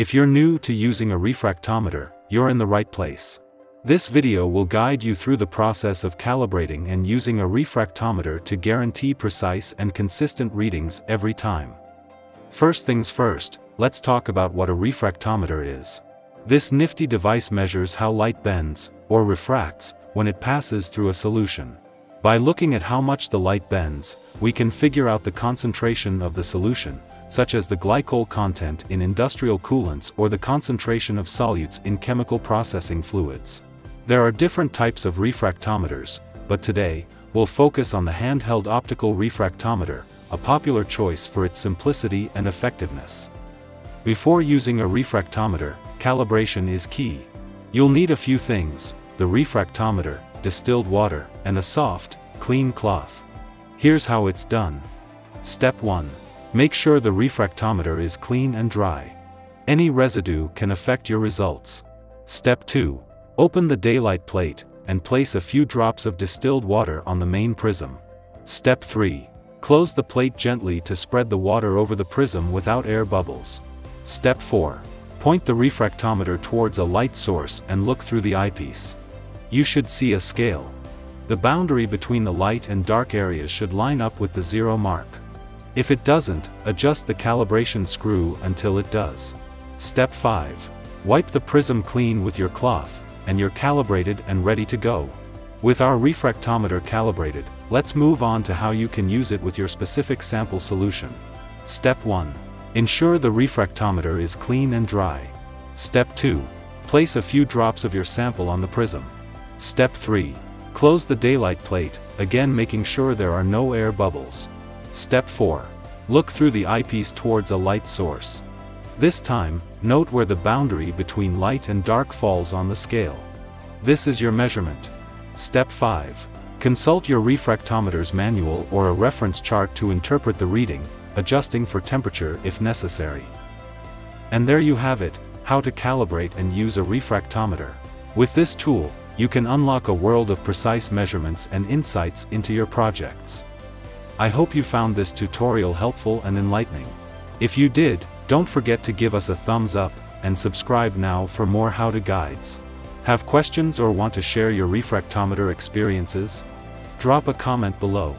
If you're new to using a refractometer, you're in the right place. This video will guide you through the process of calibrating and using a refractometer to guarantee precise and consistent readings every time. First things first, let's talk about what a refractometer is. This nifty device measures how light bends, or refracts, when it passes through a solution. By looking at how much the light bends, we can figure out the concentration of the solution, such as the glycol content in industrial coolants or the concentration of solutes in chemical processing fluids. There are different types of refractometers, but today, we'll focus on the handheld optical refractometer, a popular choice for its simplicity and effectiveness. Before using a refractometer, calibration is key. You'll need a few things, the refractometer, distilled water, and a soft, clean cloth. Here's how it's done. Step 1. Make sure the refractometer is clean and dry. Any residue can affect your results. Step 2. Open the daylight plate, and place a few drops of distilled water on the main prism. Step 3. Close the plate gently to spread the water over the prism without air bubbles. Step 4. Point the refractometer towards a light source and look through the eyepiece. You should see a scale. The boundary between the light and dark areas should line up with the zero mark. If it doesn't, adjust the calibration screw until it does. Step 5. Wipe the prism clean with your cloth, and you're calibrated and ready to go. With our refractometer calibrated, let's move on to how you can use it with your specific sample solution. Step 1. Ensure the refractometer is clean and dry. Step 2. Place a few drops of your sample on the prism. Step 3. Close the daylight plate, again making sure there are no air bubbles. Step 4. Look through the eyepiece towards a light source. This time, note where the boundary between light and dark falls on the scale. This is your measurement. Step 5. Consult your refractometer's manual or a reference chart to interpret the reading, adjusting for temperature if necessary. And there you have it, how to calibrate and use a refractometer. With this tool, you can unlock a world of precise measurements and insights into your projects. I hope you found this tutorial helpful and enlightening. If you did, don't forget to give us a thumbs up, and subscribe now for more how-to guides. Have questions or want to share your refractometer experiences? Drop a comment below.